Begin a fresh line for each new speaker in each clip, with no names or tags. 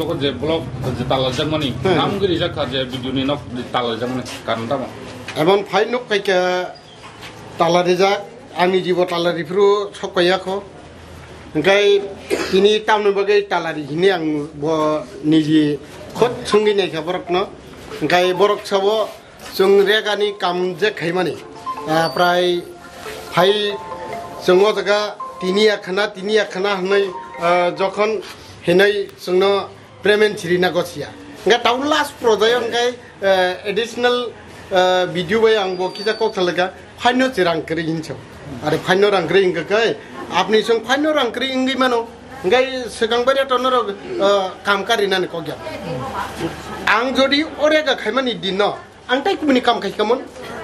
লগত যে ব্লক যে তালা জামানি নাম গৰি যাখা যে বিদুনি নক তালা জামানি কাৰণ তাম
এমন ফাইন নক কাইকে তালাৰে যা আমি জীৱ তালাৰি ফুৰো চকয়া খ ओमफ्राय बिनि टाउन बागै तालारिखिनि आं निजे खोब सोंगिनायखा बरकन ओमफ्राय बरक सब जों रेगानि काम जे खायमानि ओमफ्राय फाय जों जगा तिनि आखाना तिनि आखाना होननाय जखन हेनाय जोंनो প্ৰেমেন চিৰিনা গছিয়া গা টাউন লাষ্ট প্ৰজয়ংগাই এডিশ্যনেল ভিডিঅ' বাই আংব কিতা কলেকা ফাইন চিৰাংক্ৰি ইঞ্চ আৰু ফাইন ৰাংক্ৰি ইংগাকৈ আপুনি চং ফাইন ৰাংক্ৰি ইংগী মানো গাই চিগাংবাৰী টনৰ কাম কাৰি নানে কগিয়া আং যদি অৰে গাখাইমান ইদিন ন আং তাইক কামখাইমোন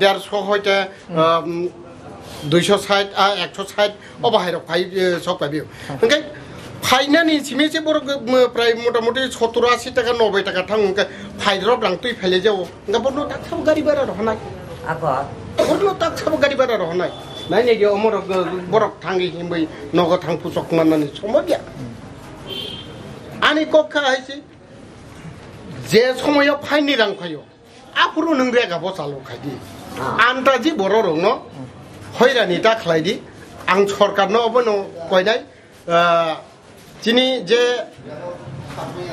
দেড়শ হয়তো দুইশো ষাট একশো ষাট বাহির ফাই সব পাবি। ওখানে ফাইনানি সিমেছে বড় প্রায় মোটামুটি সত্তর আশি টাকা নব্বই টাকা থাং ফাইরব লাং তুই ফেলে যাও ওখানে বড় ডাক্তার গাড়ি বেড়া রহনাই
Apa?
বড় ডাক্তার গাড়ি বেড়া রহনাই নাই। নাই অমর বরক থাঙ্গি হিমবই নগ থাং পুচক মাননানি সময় গিয়া আনি কক্ষা আইছি যে সময়ও ফাইনি রাং 앞으로 능래 가보 잘록하기 안다지 뭐로롱 너 허이라니 다 클라이디 앙 서카르 너 어버노 거이나이 지니 제